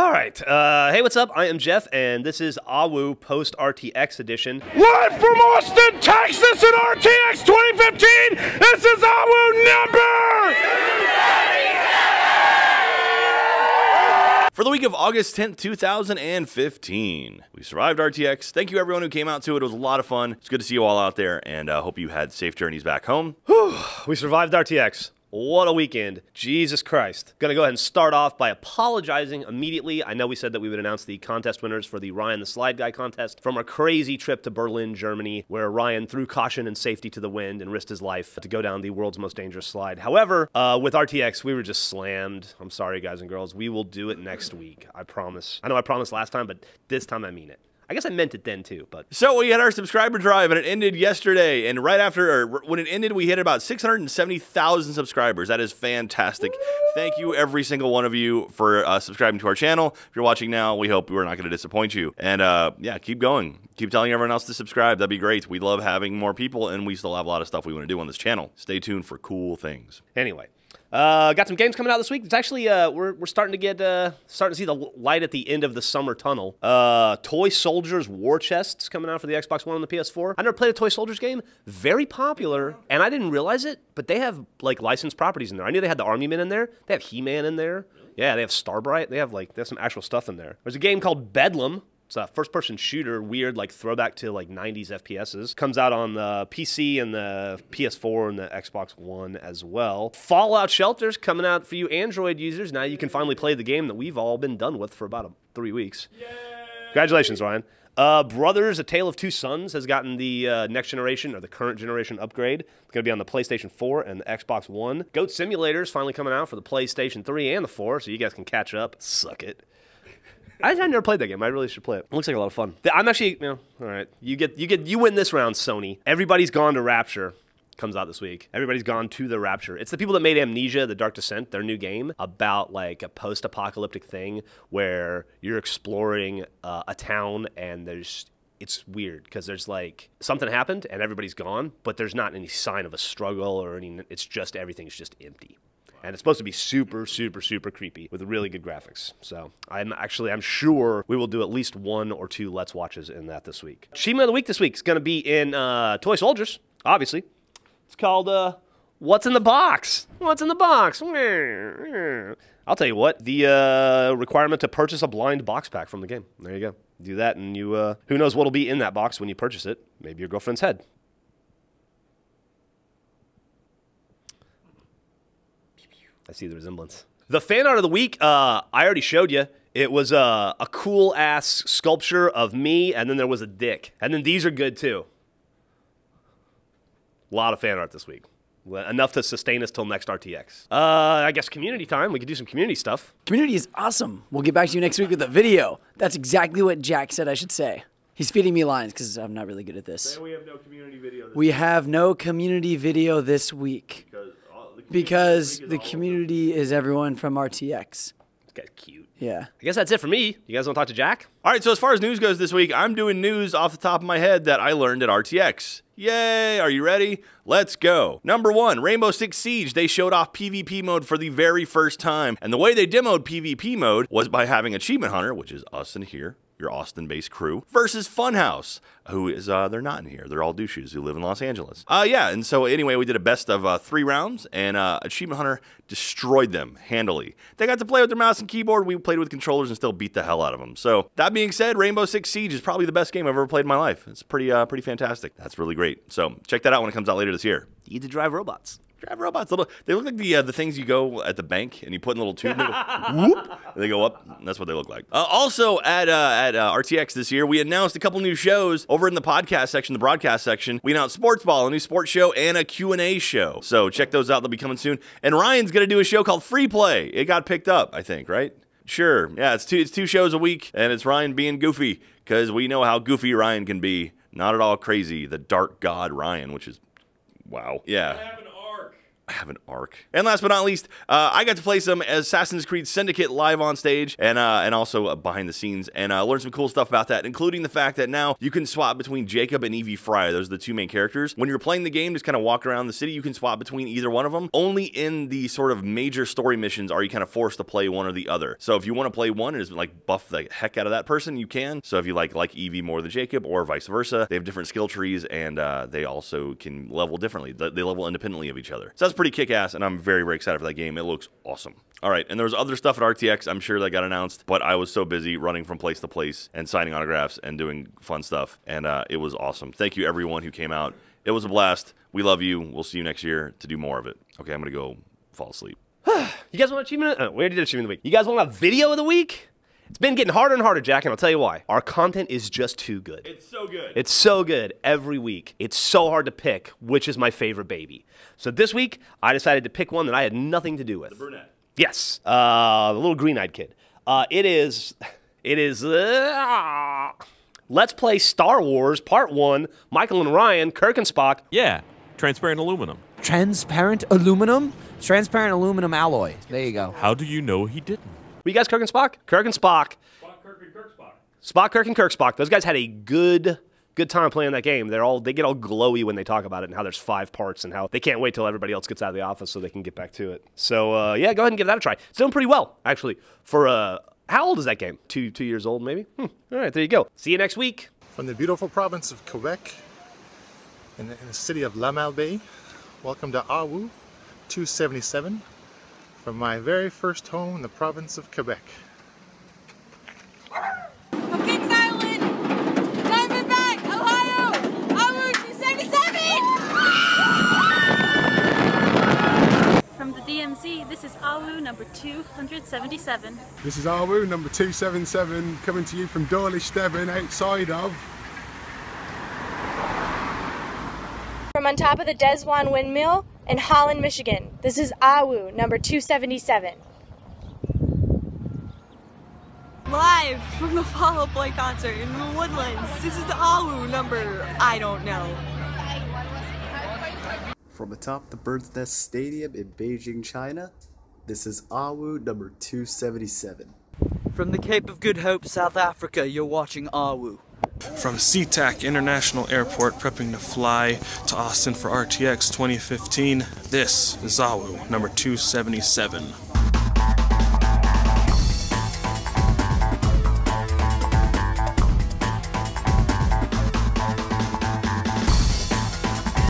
All right. Uh, hey, what's up? I am Geoff, and this is AHWU Post RTX edition. Live from Austin, Texas at RTX 2015, this is AHWU number! For the week of August 10th, 2015, we survived RTX. Thank you, everyone who came out to it. It was a lot of fun. It's good to see you all out there, and uh, hope you had safe journeys back home. We survived RTX. What a weekend. Jesus Christ. Gonna go ahead and start off by apologizing immediately. I know we said that we would announce the contest winners for the Ryan the Slide Guy contest from our crazy trip to Berlin, Germany, where Ryan threw caution and safety to the wind and risked his life to go down the world's most dangerous slide. However, uh, with RTX, we were just slammed. I'm sorry, guys and girls. We will do it next week. I promise. I know I promised last time, but this time I mean it. I guess I meant it then too, but So we had our subscriber drive, and it ended yesterday. And right after, or when it ended, we hit about 670,000 subscribers. That is fantastic. Thank you, every single one of you, for uh, subscribing to our channel. If you're watching now, we hope we're not going to disappoint you. And uh, yeah, keep going. Keep telling everyone else to subscribe. That'd be great. We love having more people, and we still have a lot of stuff we want to do on this channel. Stay tuned for cool things. Anyway, uh, got some games coming out this week. It's actually uh, we're, we're starting to get uh, starting to see the light at the end of the summer tunnel. Uh, Toy Soldiers War Chests coming out for the Xbox One and the PS4. I never played a Toy Soldiers game. Very popular, and I didn't realize it, but they have like licensed properties in there. I knew they had the Army Men in there. They have He Man in there. Yeah, they have Starbright. They have like they have some actual stuff in there. There's a game called Bedlam. It's a first-person shooter, weird like throwback to like 90s FPSs. Comes out on the PC and the PS4 and the Xbox One as well. Fallout Shelters coming out for you Android users. Now you can finally play the game that we've all been done with for about three weeks. Congratulations, Ryan. Uh, Brothers: A Tale of Two Sons has gotten the uh, next generation or the current generation upgrade. It's going to be on the PlayStation 4 and the Xbox One. Goat Simulator is finally coming out for the PlayStation 3 and the 4, so you guys can catch up. Suck it. I, I never played that game. I really should play it. it. Looks like a lot of fun. I'm actually, you know, all right. You get, you get, you win this round, Sony. Everybody's gone to Rapture. Comes out this week. Everybody's gone to the Rapture. It's the people that made Amnesia: The Dark Descent, their new game about like a post-apocalyptic thing where you're exploring uh, a town and there's it's weird because there's like something happened and everybody's gone, but there's not any sign of a struggle or any. It's just everything's just empty and it's supposed to be super super super creepy with really good graphics. So i'm actually i'm sure we will do at least one or two let's watches in that this week. Achievement of the week this week is going to be in uh, toy soldiers obviously. It's called uh, what's in the box? What's in the box? I'll tell you what the uh, requirement to purchase a blind box pack from the game. There you go. Do that and you uh, who knows what'll be in that box when you purchase it. Maybe your girlfriend's head I see the resemblance. The fan art of the week, uh, I already showed you. It was uh, a cool ass sculpture of me, and then there was a dick. And then these are good too. A lot of fan art this week. Enough to sustain us till next RTX. Uh, I guess community time. We could do some community stuff. Community is awesome. We'll get back to you next week with a video. That's exactly what Jack said I should say. He's feeding me lines because I'm not really good at this. we have no community video. We have no community video this week because the community is everyone from RTX. This guy's cute. Yeah. I guess that's it for me. You guys want to talk to Jack? All right, so as far as news goes this week, I'm doing news off the top of my head that I learned at RTX. Yay! Are you ready? Let's go. Number one, Rainbow Six Siege. They showed off PvP mode for the very first time. And the way they demoed PvP mode was by having Achievement Hunter, which is us in here, your Austin based crew, versus Funhaus, who is, uh, they're not in here. They're all douches who live in Los Angeles. Uh, yeah, and so anyway, we did a best of uh, three rounds, and uh, Achievement Hunter destroyed them handily. They got to play with their mouse and keyboard. We played with controllers and still beat the hell out of them. So, that being said, Rainbow Six Siege is probably the best game I've ever played in my life. It's pretty, uh, pretty fantastic. That's really great. So, check that out when it comes out later this year. You get to drive robots. Drive robots. Little, they look like the uh, the things you go at the bank and you put in a little tube. And they go whoop. And they go up. And that's what they look like. Uh, also at uh, at uh, RTX this year, we announced a couple new shows over in the podcast section, the broadcast section. We announced Sports Ball, a new sports show, and a Q and A show. So check those out. They'll be coming soon. And Ryan's gonna do a show called Free Play. It got picked up, I think, right? Sure. Yeah, it's two it's two shows a week, and it's Ryan being goofy because we know how goofy Ryan can be. Not at all crazy. The dark god Ryan, which is wow. Yeah. Have an arc. And last but not least, uh, I got to play some Assassin's Creed Syndicate live on stage and uh, and also uh, behind the scenes and uh, learn some cool stuff about that, including the fact that now you can swap between Jacob and Evie Frye. Those are the two main characters. When you're playing the game, just kind of walk around the city, you can swap between either one of them. Only in the sort of major story missions are you kind of forced to play one or the other. So if you want to play one and just like buff the heck out of that person, you can. So if you like like Evie more than Jacob or vice versa, they have different skill trees and uh, they also can level differently. They level independently of each other. So that's pretty kick ass, and I'm very, very excited for that game. It looks awesome. All right, and there was other stuff at RTX, I'm sure that got announced, but I was so busy running from place to place and signing autographs and doing fun stuff, and uh, it was awesome. Thank you, everyone who came out. It was a blast. We love you. We'll see you next year to do more of it. Okay, I'm gonna go fall asleep. You guys want achievement? Uh, we already did achievement of the week. You guys want a video of the week? It's been getting harder and harder, Jack, and I'll tell you why. Our content is just too good. It's so good. It's so good every week. It's so hard to pick which is my favorite baby. So this week, I decided to pick one that I had nothing to do with. The brunette. Yes, uh, the little green-eyed kid. Uh, it is, it is. Uh, let's play Star Wars Part One. Michael and Ryan, Kirk and Spock. Yeah, transparent aluminum. Transparent aluminum? Transparent aluminum alloy. There you go. How do you know he didn't? Were you guys Kirk and Spock? Kirk and Spock. Spock, Kirk, and Kirk Spock. Spock, Kirk, and Kirk Spock. Those guys had a good good time playing that game. They're all they get all glowy when they talk about it and how there's five parts and how they can't wait till everybody else gets out of the office so they can get back to it. So uh, yeah, go ahead and give that a try. It's doing pretty well actually. For uh, how old is that game? Two two years old maybe. Hmm. All right, there you go. See you next week. From the beautiful province of Quebec in the, in the city of La Malbaie, welcome to AHWU 277 from my very first home in the province of Quebec. From Kings Island, Diamondback, Ohio, AHWU 277. From the DMZ, this is AHWU number 277. This is Arwu, number 277, coming to you from Dawlish Devon, outside of From on top of the De Zwaan Windmill in Holland, Michigan, this is AHWU number 277. Live from the Fall Out Boy concert in the Woodlands. This is the AHWU number, I don't know. From atop the Bird's Nest Stadium in Beijing, China, this is AHWU number 277. From the Cape of Good Hope, South Africa, you're watching Awu. From SeaTac International Airport, prepping to fly to Austin for RTX 2015, this is AHWU number 277.